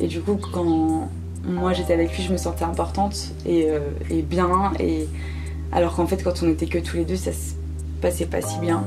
Et, du coup, quand moi j'étais avec lui, je me sentais importante euh, et, bien. Et... Alors qu'en fait, quand on était que tous les deux, ça se passait pas si bien.